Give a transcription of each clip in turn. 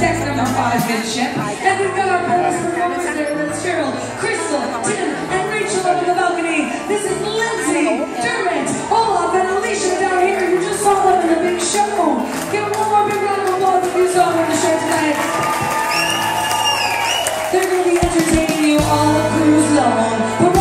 deck number five midship. And we've got our bonus performers there. That's Cheryl, Crystal, Tim, and Rachel up on the balcony. This is Lindsay, Dermot, Olaf, and Alicia down here. You just saw them in the big show. Give them one more big round of applause if you saw them in the show tonight. They're going to be entertaining you all cruise long.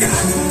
Yeah.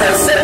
have said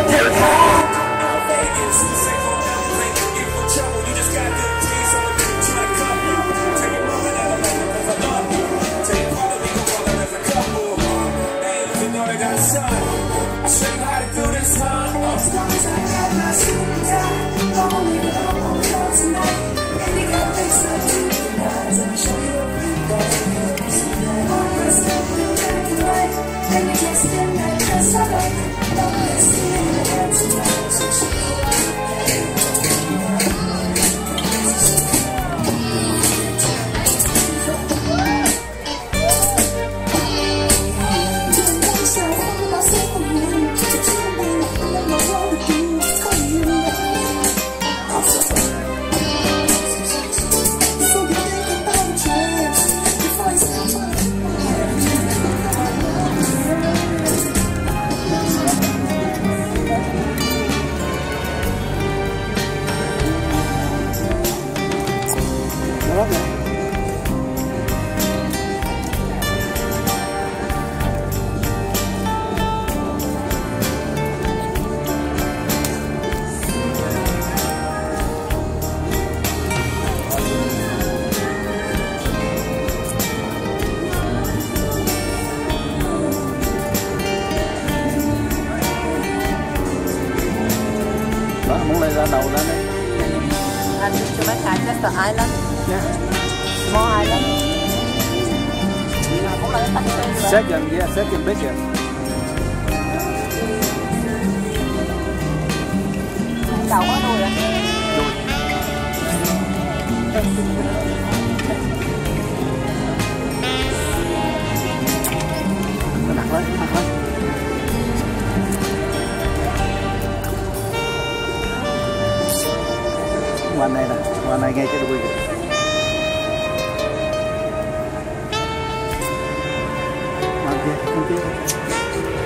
Second, yeah, second bishop. Đảo quá đôi à? Đôi. Đặt lên, đặt lên. Ngoài này nè, ngoài này ngay cái đuôi kìa. Obrigado.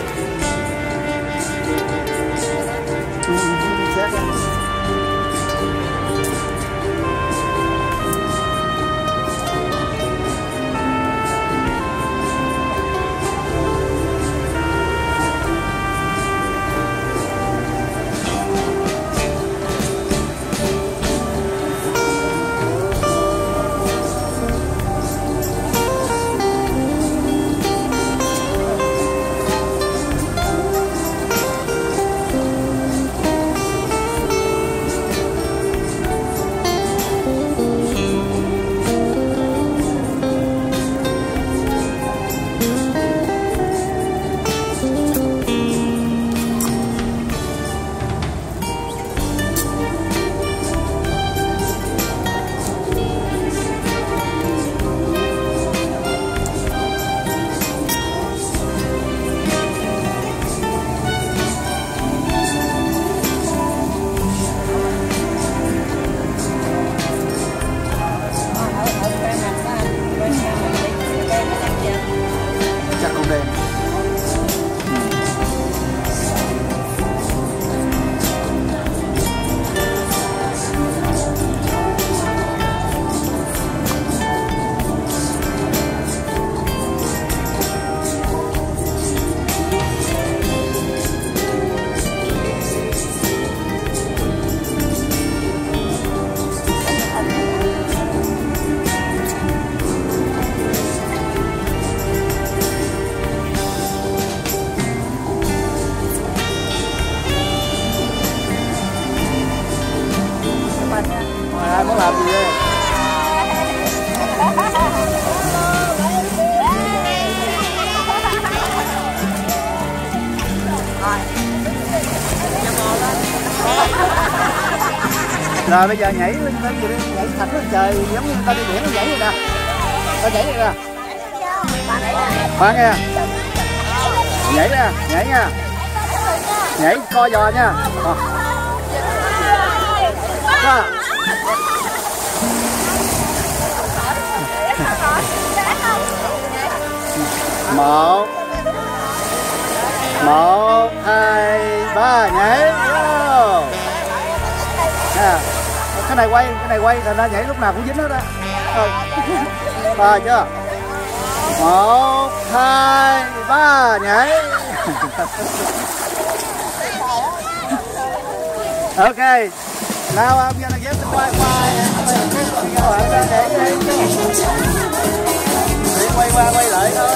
Bây giờ nhảy lên lên gì đi nhảy thật lên trời, giống như ta đi biển nó nhảy vậy nè. Ta nhảy vậy nè. Khoan nghe nhảy nha nhảy nha. Nhảy, co giò nha. À. Một. Một, hai, ba, nhảy vô cái này quay, cái này quay thành ra nhảy lúc nào cũng dính hết á. Rồi. Rồi chưa? Một, hai, ba, nhảy. Ok. Now I'm gonna get the wifi các bạn để quay qua quay lại thôi.